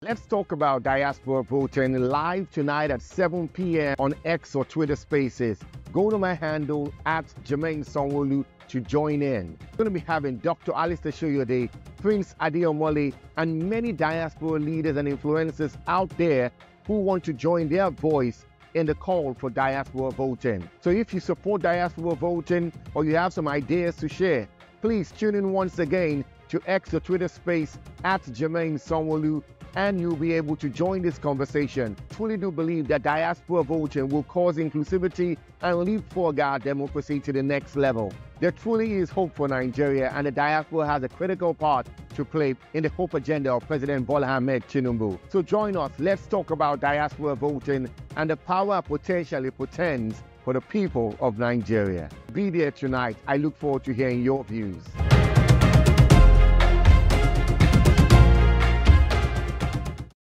Let's talk about diaspora voting live tonight at 7 p.m. on X or Twitter Spaces. Go to my handle at Jermaine Sanwo-Olu to join in. We're going to be having Dr. Alistair Soyode, Prince Adeomole, and many diaspora leaders and influencers out there who want to join their voice in the call for diaspora voting. So if you support diaspora voting or you have some ideas to share, please tune in once again to X or Twitter space at Jermaine Sanwo-Olu and you'll be able to join this conversation. Truly do believe that diaspora voting will cause inclusivity and leapfrog our democracy to the next level. There truly is hope for Nigeria, and the diaspora has a critical part to play in the hope agenda of President Bola Ahmed Tinubu. So join us. Let's talk about diaspora voting and the power potentially portends for the people of Nigeria. Be there tonight. I look forward to hearing your views.